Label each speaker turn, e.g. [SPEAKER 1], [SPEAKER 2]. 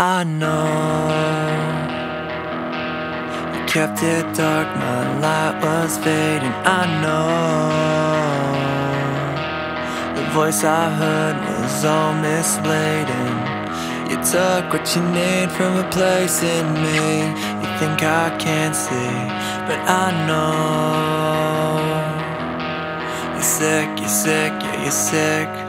[SPEAKER 1] I know. You kept it dark, my light was fading I know. The voice I heard was all misleading. You took what you need from a place in me. You think I can't see, but I know. You're sick, you're sick, yeah, you're sick.